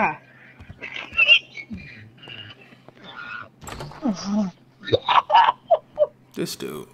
Ah. This dude.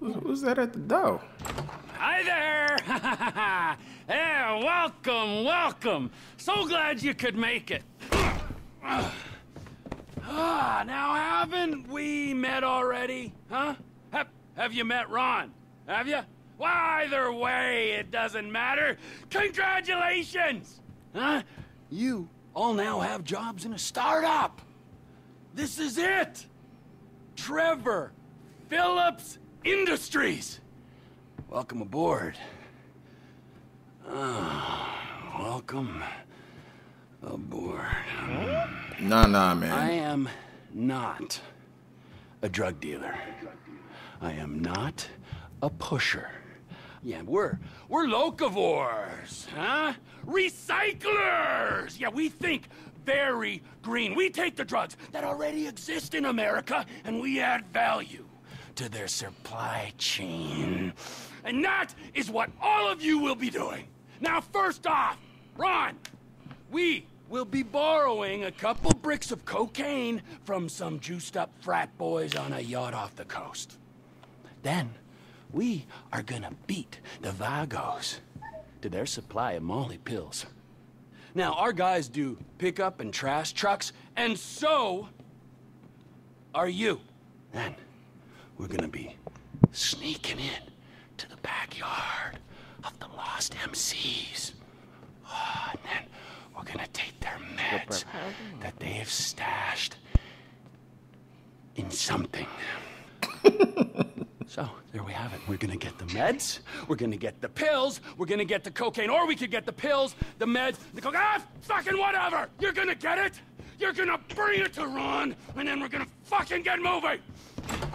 Who's that at the door? Hi there! yeah, welcome, welcome. So glad you could make it. Ah, now haven't we met already? Huh? Have, have you met Ron? Have you? Well, either way, it doesn't matter. Congratulations! Huh? You all now have jobs in a startup. This is it! Trevor Philips Industries. Welcome aboard. Ah, welcome aboard. Nah, nah, man. I am not a drug dealer. I am not a pusher. Yeah, we're we're locavores, huh? Recyclers. Yeah, we think very green. We take the drugs that already exist in America and we add value to their supply chain. And that is what all of you will be doing. Now, first off, Ron, we will be borrowing a couple bricks of cocaine from some juiced up frat boys on a yacht off the coast. Then, we are gonna beat the Vagos to their supply of Molly pills. Now, our guys do pickup and trash trucks, and so are you. Then, we're gonna be sneaking in to the backyard of the lost MCs. Ah, and then we're gonna take their meds that they've stashed in something. So there we have it. We're gonna get the meds, we're gonna get the pills, we're gonna get the cocaine, or we could get the pills, the meds, the cocaine. Ah, fucking whatever! You're gonna get it! You're gonna bring it to Ron, and then we're gonna fucking get moving!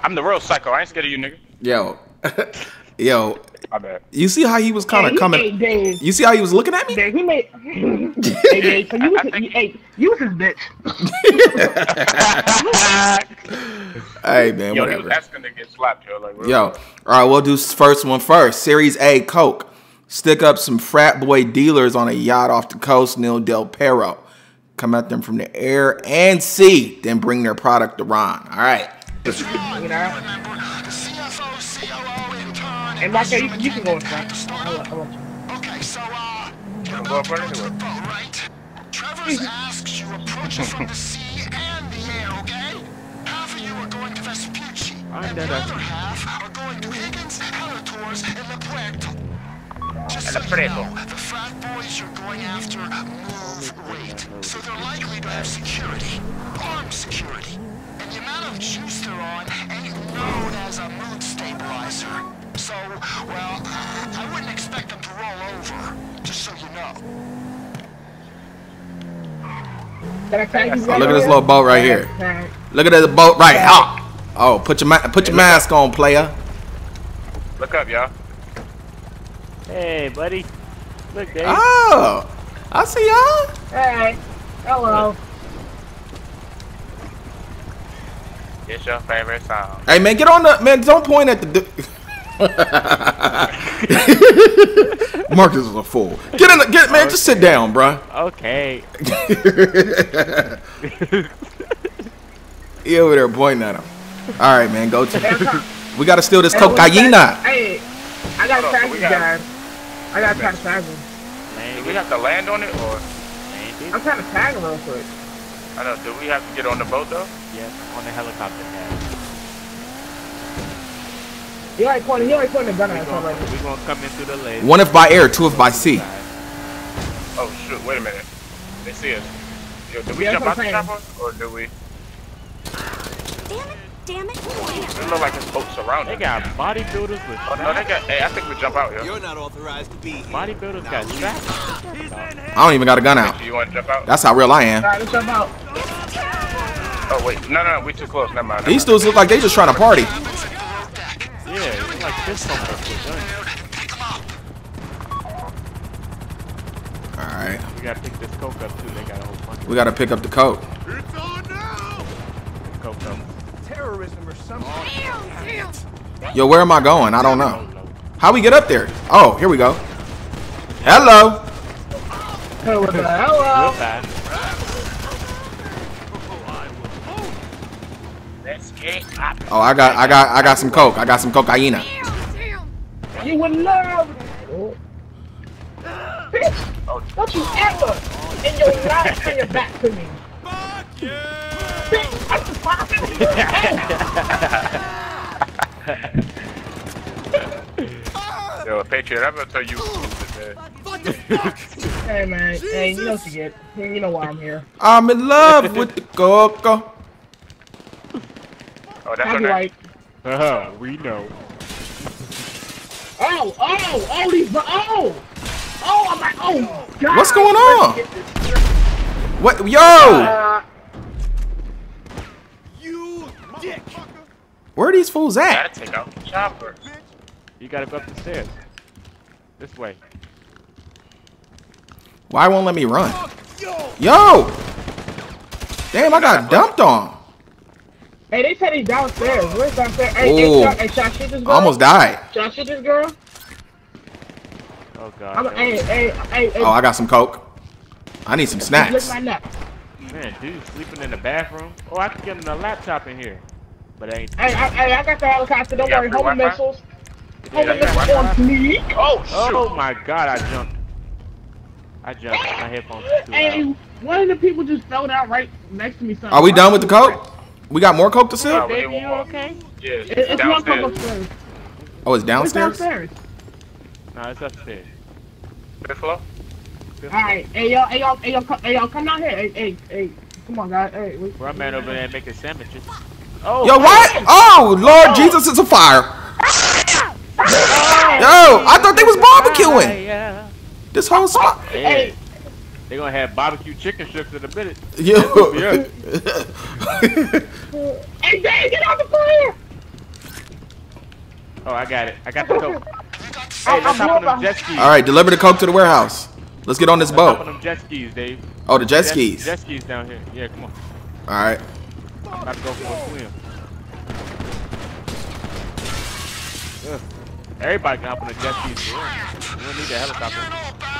I'm the real psycho. I ain't scared of you, nigga. Yo. Yo. My bad. You see how he was kind of he coming. made Dave. You see how he was looking at me? Dave, he made. hey, Dave, so you was, you, hey, you was his bitch. Hey, man, Yo, he whatever. was asking to get slapped, yo. Like, Yo, all talk. right, we'll do first one first. Series A, Coke. Stick up some frat boy dealers on a yacht off the coast, Neil Del Perro. Come at them from the air and sea, then bring their product to Ron. All right. And Marco, you, you can go in front. I want, I want you. Okay, so, uh, going for it anyway. boat, right? Trevor's asks you approach it from the sea and the air, okay? Half of you are going to Vespucci, and the other half are going to Higgins, Helitours, and La Puerto. Just so you know, the frat boys you're going after move weight, so they're likely to have security, armed security. And the amount of juice they're on ain't known as a mood stabilizer. So, well, I wouldn't expect them to roll over, just so you know. Can I tag you look at this little boat right here. Look at the boat right here. Oh, put your ma- put your mask on, player. Look up, y'all. Hey, buddy. Look, Dave. Oh, I see y'all. Hey, hello. It's your favorite song. Hey, man, get on the man. Don't point at the. D- Marcus is a fool. Get in, the, get man. Just sit down, bruh. Okay. He over there pointing at him. All right, man. Go to. We gotta steal this cocaina. Hey, I gotta Hold on, tag you got- guys. I gotta try to tag him. Do we have to land on it, or I'm trying to tag him real quick. I know? Do we have to get on the boat though? Yes, on the helicopter pad. He like pointing, he like pointing the gun at us already. we gonna come in through the lake. One if by air, two if by sea. Oh shoot! Wait a minute. They see us. Yo, do we Yeah, jump out the chopper, or do we? Damn it, damn it. It look like it's boat surrounded. They got bodybuilders with Oh no, they got. Hey, I think we jump out, yo. You're not authorized to be here. bodybuilders got straps. I don't even got a gun out. You want to jump out? That's how real I am. Alright, let's jump out. Oh wait, no, no, no, we too close. Never mind. never These mind. dudes look like they just trying to party. Yeah, it's like this on purpose. All right, We gotta pick this coke up too. They got a whole bunch of we gotta pick up the coat. coke up. Terrorism or something. Yo, where am I going? I don't know. How we get up there? Oh, here we go. Hello. Hello. Real Hello. Let's get up. Oh, I got, I got, I got some coke. I got some cocaine. You would love. Oh. Bitch, don't you ever in your life turn your back to me. Fuck Bitch, I'm just popping in your head. Yo, Patriot, I'm gonna tell you. Hey man, hey, you know what you get. You know why I'm here. I'm in love with the coca. Oh, that's her name. Copyright. Uh, we know. Oh, oh, oh, these, oh, oh, I'm like, oh, God. What's going on? Let's get this- What? Yo, Uh, where are these fools at? You Gotta take out the chopper. You gotta go up the stairs. This way. Why won't let me run? Yo! Damn, I got dumped on. Hey, they said he's downstairs. Where's downstairs? Hey, Ooh. hey, shot, hey, shot, shoot this girl. Almost died. Shot, shoot this girl. Oh I'm, god. hey, hey, hey, hey. Oh, I got some coke. I need some lick snacks. my neck. Man, dude, sleeping in the bathroom. Oh, I could get him a laptop in here. But it ain't. Hey, I, hey, I got the helicopter. Don't worry. free Homer missiles. Yeah, Homer missiles Wi-Fi? on me. Oh, oh shoot. Oh my god, I jumped. I jumped. My headphones Hey, one of the people just fell down right next to me. Son. Are we done with the coke? We got more coke to sell? Oh, Baby, you okay? Yeah, It, it's one downstairs. couple upstairs. Oh, it's downstairs? It's downstairs? downstairs. No, it's upstairs. Fifth floor? All right, hey y'all, hey y'all, hey y'all, come, hey y'all, come down here. Hey, hey, hey, come on, guys. Hey, wait. Bro, man over there making sandwiches. Oh, Yo, what? Oh, Lord oh. Jesus, it's a fire. Yo, I thought they was barbecuing. Yeah. This whole spot. Hey. They're gonna have barbecue chicken strips in a minute. Yo. Yeah. hey, Dave, get out the fire! Oh, I got it. I got the coke. I, Hey, I hop on blew them jet skis. All right, deliver the coke to the warehouse. Let's get on this Let's hop boat. them jet skis, Dave. Oh, the jet skis. Jet skis down here. Yeah, come on. All right. I'm About to go for a swim. Ugh. Everybody can hop on the jet skis. We don't need the helicopter.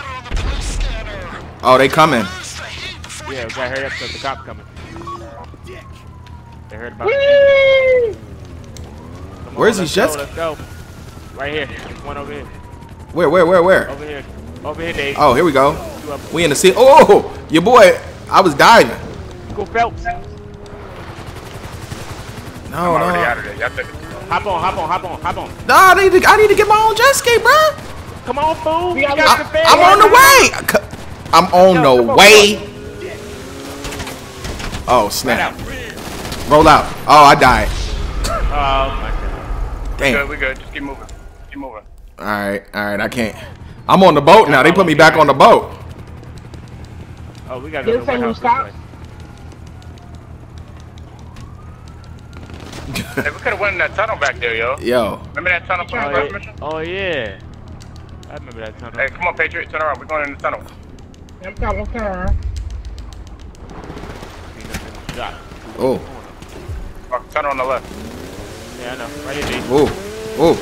Oh, they coming. Where's the heat before Yeah, we gotta hurry up because the cops coming. They heard about Whee! Come Where's on, these let's jet go, Let's go. Right here. There's one over here. Where, where, where, where? Over here. Over here, Dave. Oh, here we go. We in the sea. Oh, oh, oh, your boy. I was diving. Go Phelps. No, I'm already out no. of there. Y'all take it. Hop on, hop on, hop on, hop on. No, I need to. I need to get my own jet ski, bro. Come on, fool. We You got- got the I, I'm on the right way. I'm on Yo, come the on, way. Oh snap! out. Roll out. Oh, I died. Oh my god. Good, Damn. we good. Just keep moving. Keep moving. All right, all right. I can't. I'm on the boat now. They put me back on the boat. Oh, we gotta You go to the say we stop? Hey, we could have went in that tunnel back there, yo. Yo. Remember that tunnel from Oh first yeah. mission? oh yeah. I remember that tunnel. Hey, come on, Patriot. Turn around. We're going in the tunnel. I'm coming, I'm coming. Oh. Oh, tunnel on the left. Yeah, I know. Right here, Dave. Oh. Oh.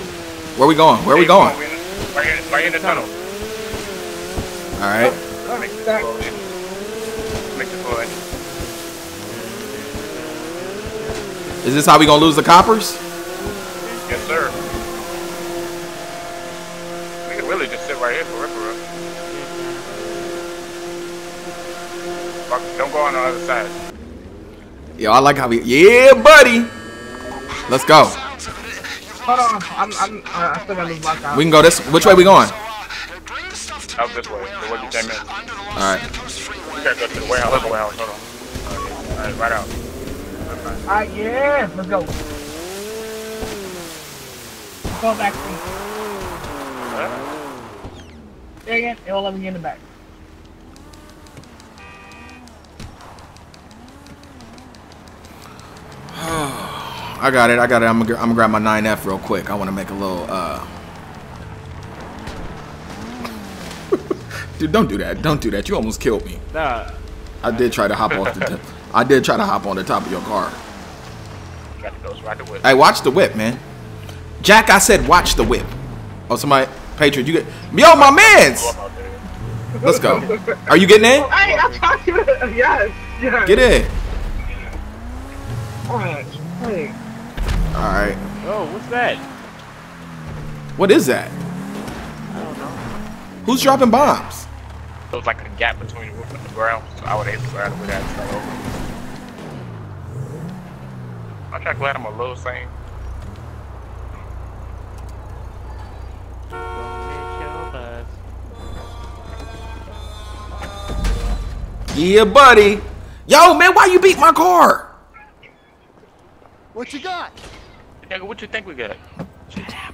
Where we going? Where we Hey, come going? on, we in- Right here, right in the tunnel. All right. Make this That- in. Make this flow in. Is this how we gonna lose the coppers? Yes, sir. We could really just sit right here for real, for. Fuck, Don't go on the other side. Yo, I like how we. Yeah, buddy. Let's go. sounds of it. You've Hold on, I'm, I'm, uh, I still got this block out. We can go this. Which way we going? So, bring the stuff to Out this way, the way you came in. under the Los All right. Santos freeway. We gotta go to the warehouse. Look, warehouse. Hold on. Alright, right out. Alright, yeah, let's go. Go back to Huh? There again, it won't let me get in the back. I got it. I got it. I'm gonna, I'm gonna grab my 9F real quick. I want to make a little. uh Dude, don't do that. Don't do that. You almost killed me. Nah. I did try to hop off the. T- I did try to hop on the top of your car. Got to the. Hey, watch the whip, man. Jack, I said watch the whip. Oh, somebody, Patriot, you get, yo, my man's. Let's go. Are you getting in? Hey, I'm talking to Yes, yes. Get in. Alright, hey. All right. Oh, what's that? What is that? I don't know. Who's dropping bombs? There was like a gap between the roof and the ground, so I would hit the ground with that and over. I'm trying to glad I'm a little sane. Don't get your buzz. Yeah, buddy. Yo, man, why you beat my car? What you got? Nigga, what you think we got?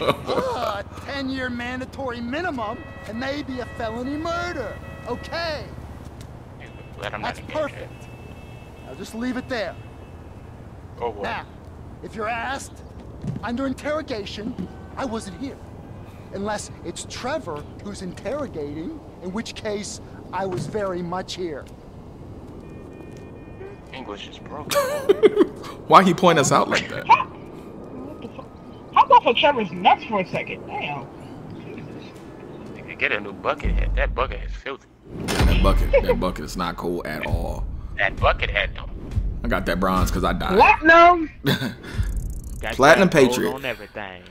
Uh, 10 year mandatory minimum and maybe a felony murder. Okay, that's in game yet. perfect. I'll just leave it there. Oh. Now, if you're asked, under interrogation, I wasn't here. Unless it's Trevor who's interrogating, in which case I was very much here. English is broken. Why he point us out like that? How about for Trevor's nuts for a second? Damn. Nigga, get a new bucket head. That bucket is filthy. That bucket, that bucket is not cool at all. That bucket head though. I got that bronze because I died. Platinum! Platinum that gold Patriot. on everything.